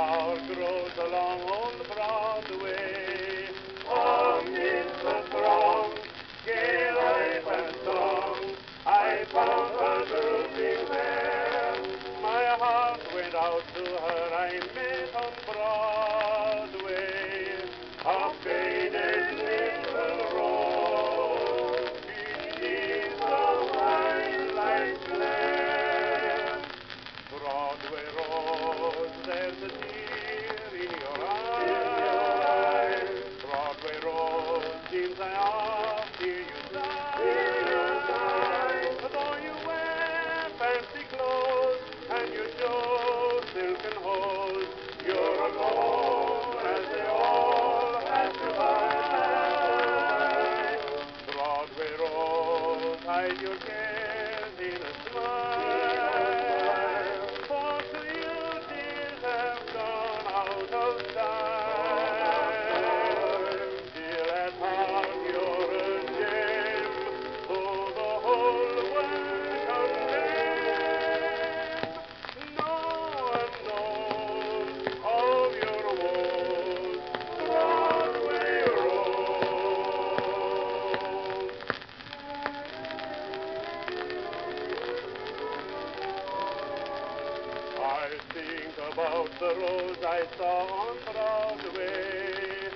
flower grows along old Broadway. Oh, it's so strong, gay life and song. I found a drooping there. My heart went out to her, I met on Broadway. think about the rose I saw on Broadway.